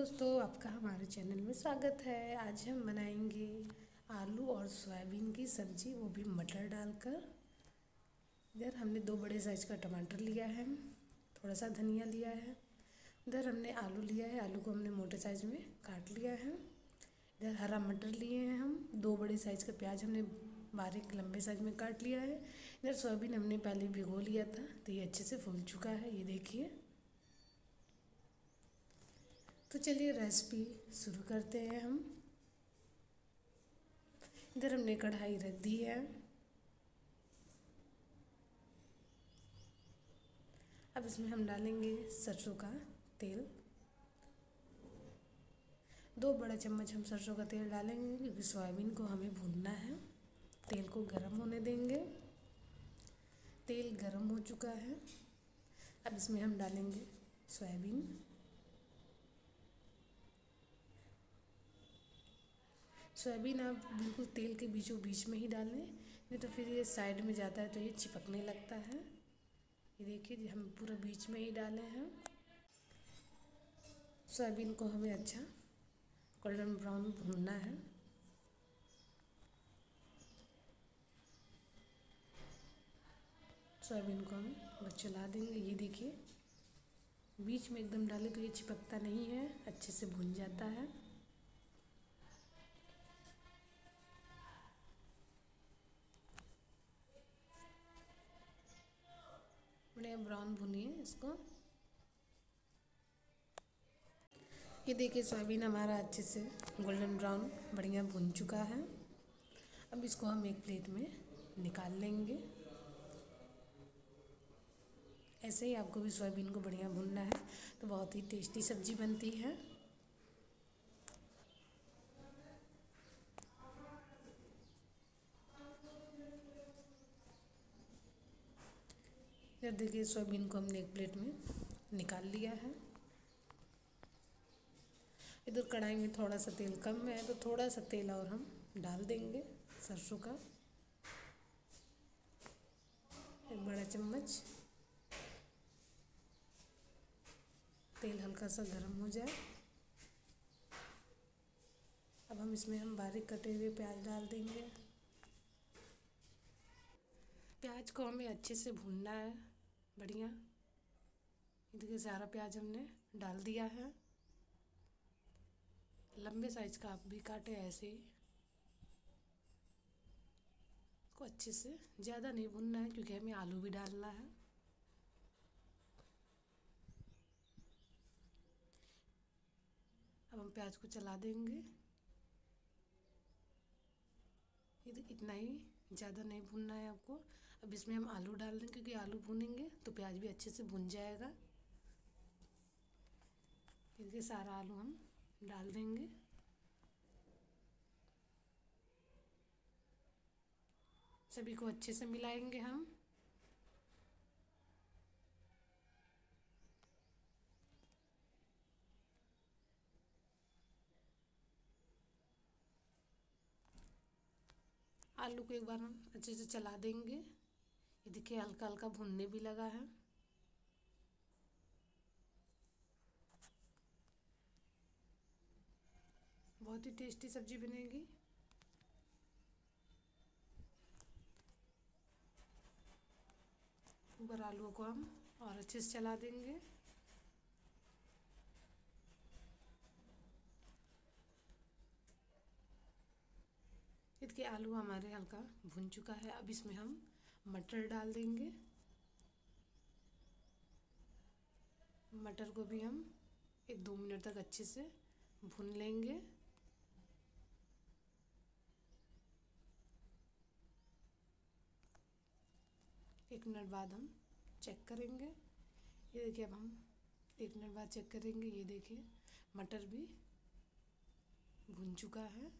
दोस्तों, आपका हमारे चैनल में स्वागत है। आज हम बनाएँगे आलू और सोयाबीन की सब्ज़ी। वो भी मटर डालकर। इधर हमने दो बड़े साइज़ का टमाटर लिया है। थोड़ा सा धनिया लिया है। इधर हमने आलू लिया है। आलू को हमने मोटे साइज़ में काट लिया है। इधर हरा मटर लिए हैं हम। दो बड़े साइज़ का प्याज हमने बारीक लंबे साइज़ में काट लिया है। इधर सोयाबीन हमने पहले भिगो लिया था तो ये अच्छे से फूल चुका है। ये देखिए। तो चलिए रेसिपी शुरू करते हैं हम। इधर हमने कढ़ाई रख दी है। अब इसमें हम डालेंगे सरसों का तेल। दो बड़ा चम्मच हम सरसों का तेल डालेंगे क्योंकि सोयाबीन को हमें भूनना है। तेल को गर्म होने देंगे। तेल गर्म हो चुका है। अब इसमें हम डालेंगे सोयाबीन। सोयाबीन आप बिल्कुल तेल के बीचों बीच में ही डालें, नहीं तो फिर ये साइड में जाता है तो ये चिपकने लगता है। ये देखिए हम पूरा बीच में ही डाले हैं। सोयाबीन को हमें अच्छा गोल्डन ब्राउन भूनना है। सोयाबीन को हम चला देंगे। ये देखिए, बीच में एकदम डालें तो ये चिपकता नहीं है, अच्छे से भुन जाता है। बढ़िया ब्राउन भुनिए इसको। ये देखिए, सोयाबीन हमारा अच्छे से गोल्डन ब्राउन बढ़िया भुन चुका है। अब इसको हम एक प्लेट में निकाल लेंगे। ऐसे ही आपको भी सोयाबीन को बढ़िया भुनना है तो बहुत ही टेस्टी सब्ज़ी बनती है। इधर देखिए सोयाबीन को हमने एक प्लेट में निकाल लिया है। इधर कढ़ाई में थोड़ा सा तेल कम है तो थोड़ा सा तेल और हम डाल देंगे सरसों का। एक बड़ा चम्मच। तेल हल्का सा गर्म हो जाए। अब हम इसमें हम बारीक कटे हुए प्याज डाल देंगे। प्याज को हमें अच्छे से भूनना है। बढ़िया। देखिए सारा प्याज हमने डाल दिया है। लंबे साइज़ का आप भी काटे ऐसे ही। को अच्छे से ज़्यादा नहीं भुनना है क्योंकि हमें आलू भी डालना है। अब हम प्याज को चला देंगे। इतना ही ज़्यादा नहीं भूनना है आपको। अब इसमें हम आलू डाल दें, क्योंकि आलू भुनेंगे तो प्याज भी अच्छे से भुन जाएगा। क्योंकि सारा आलू हम डाल देंगे। सभी को अच्छे से मिलाएँगे हम। आलू को एक बार हम अच्छे से चला देंगे। ये देखिए, हल्का हल्का भुनने भी लगा है। बहुत ही टेस्टी सब्ज़ी बनेगी। ऊपर आलूओं को हम और अच्छे से चला देंगे। इसके आलू हमारे हल्का भुन चुका है। अब इसमें हम मटर डाल देंगे। मटर को भी हम एक दो मिनट तक अच्छे से भून लेंगे। एक मिनट बाद हम चेक करेंगे। ये देखिए, अब हम एक मिनट बाद चेक करेंगे। ये देखिए, मटर भी भुन चुका है।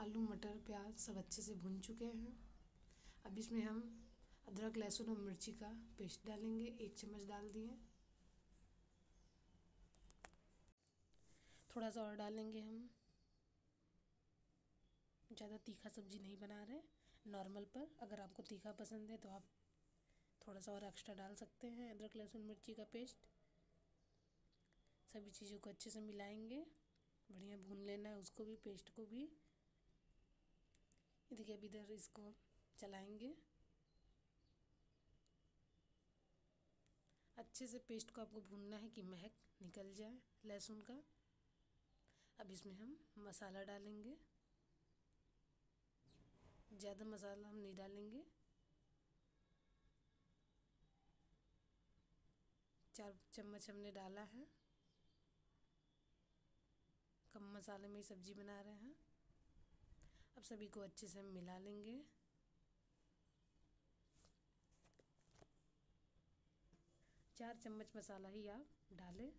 आलू, मटर, प्याज सब अच्छे से भुन चुके हैं। अब इसमें हम अदरक, लहसुन और मिर्ची का पेस्ट डालेंगे। एक चम्मच डाल दिए। थोड़ा सा और डालेंगे हम। ज़्यादा तीखा सब्ज़ी नहीं बना रहे। नॉर्मल पर। अगर आपको तीखा पसंद है तो आप थोड़ा सा और एक्स्ट्रा डाल सकते हैं। अदरक, लहसुन, मिर्ची का पेस्ट। सभी चीज़ों को अच्छे से मिलाएँगे। बढ़िया भून लेना है। उसको भी, पेस्ट को भी। देखिए, अभी इधर इसको चलाएँगे। अच्छे से पेस्ट को आपको भूनना है कि महक निकल जाए लहसुन का। अब इसमें हम मसाला डालेंगे। ज़्यादा मसाला हम नहीं डालेंगे। चार चम्मच हमने डाला है। कम मसाले में ही सब्ज़ी बना रहे हैं। अब सभी को अच्छे से हम मिला लेंगे। चार चम्मच मसाला ही आप डालें।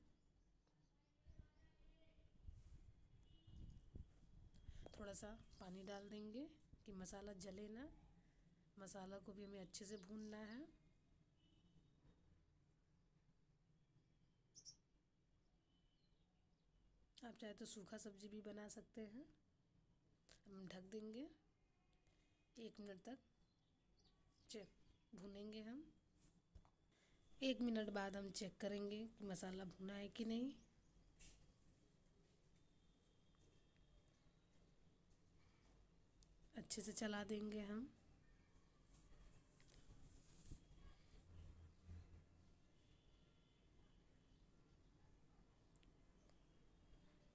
थोड़ा सा पानी डाल देंगे कि मसाला जले ना। मसाला को भी हमें अच्छे से भूनना है। आप चाहे तो सूखा सब्ज़ी भी बना सकते हैं। हम ढक देंगे। एक मिनट तक। चेक, भूनेंगे हम। एक मिनट बाद हम चेक करेंगे कि मसाला भुना है कि नहीं। अच्छे से चला देंगे हम।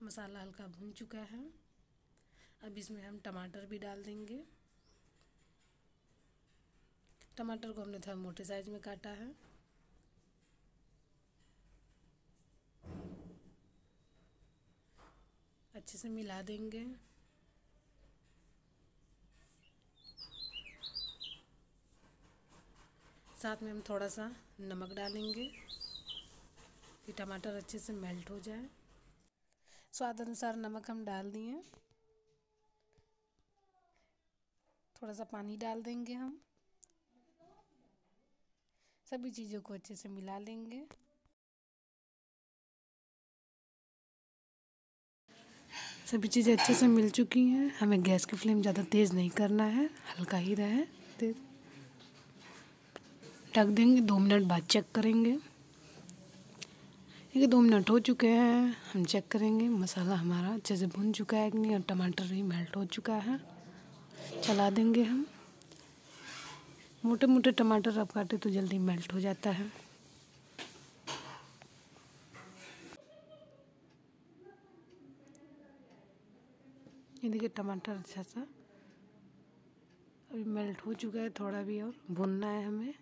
मसाला हल्का भुन चुका है। अब इसमें हम टमाटर भी डाल देंगे। टमाटर को हमने थोड़ा मोटे साइज़ में काटा है। अच्छे से मिला देंगे। साथ में हम थोड़ा सा नमक डालेंगे कि टमाटर अच्छे से मेल्ट हो जाए। स्वाद अनुसार नमक हम डाल दिए। थोड़ा सा पानी डाल देंगे हम। सभी चीज़ों को अच्छे से मिला लेंगे। सभी चीज़ें अच्छे से मिल चुकी हैं। हमें गैस की फ्लेम ज़्यादा तेज़ नहीं करना है, हल्का ही रहे, तेज़। ढक देंगे, दो मिनट बाद चेक करेंगे। देखिए, दो मिनट हो चुके हैं, हम चेक करेंगे। मसाला हमारा अच्छे से भुन चुका है कि नहीं, और टमाटर भी मेल्ट हो चुका है। चला देंगे हम। मोटे मोटे टमाटर आप काटे तो जल्दी मेल्ट हो जाता है। ये देखिए टमाटर अच्छा सा। अभी मेल्ट हो चुका है थोड़ा भी और। भुनना है हमें।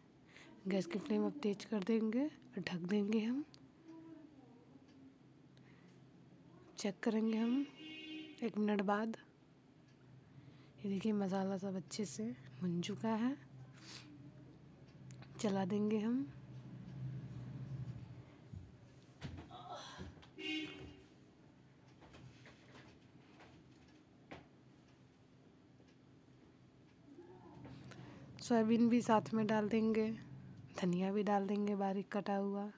गैस की फ्लेम अब तेज कर देंगे और ढक देंगे हम। चेक करेंगे हम। एक मिनट बाद। ये देखिए, मसाला सब अच्छे से भुन चुका है। चला देंगे हम। सोयाबीन भी साथ में डाल देंगे, धनिया भी डाल देंगे बारीक कटा हुआ।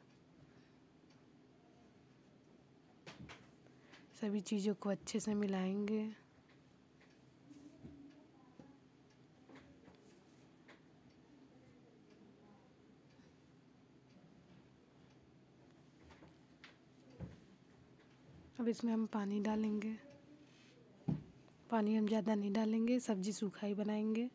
सभी चीज़ों को अच्छे से मिलाएँगे। अब इसमें हम पानी डालेंगे। पानी हम ज़्यादा नहीं डालेंगे, सब्ज़ी सूखा ही बनाएँगे।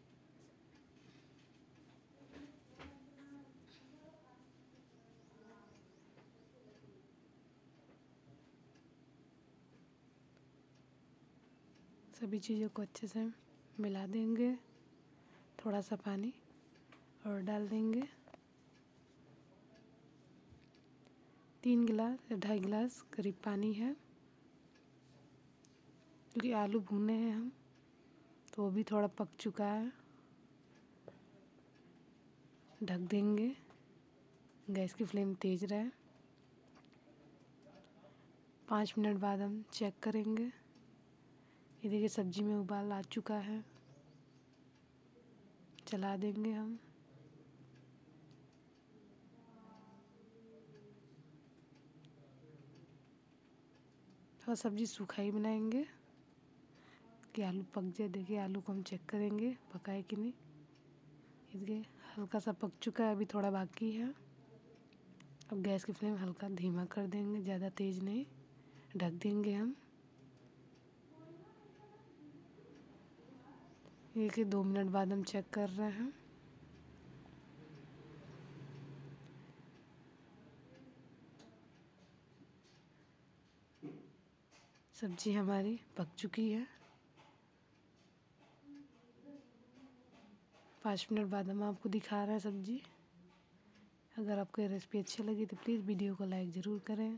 सभी चीज़ों को अच्छे से मिला देंगे। थोड़ा सा पानी और डाल देंगे। तीन गिलास या ढाई गिलास करीब पानी है। क्योंकि आलू भुने हैं हम तो वो भी थोड़ा पक चुका है। ढक देंगे। गैस की फ्लेम तेज़ रहे। पाँच मिनट बाद हम चेक करेंगे। ये देखिए सब्ज़ी में उबाल आ चुका है। चला देंगे हम। थोड़ा सब्ज़ी सूखा ही बनाएँगे। कि आलू पक जाए। देखिए, आलू को हम चेक करेंगे पका है कि नहीं। देखिए हल्का सा पक चुका है, अभी थोड़ा बाकी है। अब गैस की फ्लेम हल्का धीमा कर देंगे, ज़्यादा तेज़ नहीं। ढक देंगे हम। एक दो मिनट बाद हम चेक कर रहे हैं। सब्ज़ी हमारी पक चुकी है। पाँच मिनट बाद हम आपको दिखा रहे हैं सब्ज़ी। अगर आपको ये रेसिपी अच्छी लगी तो प्लीज़ वीडियो को लाइक ज़रूर करें।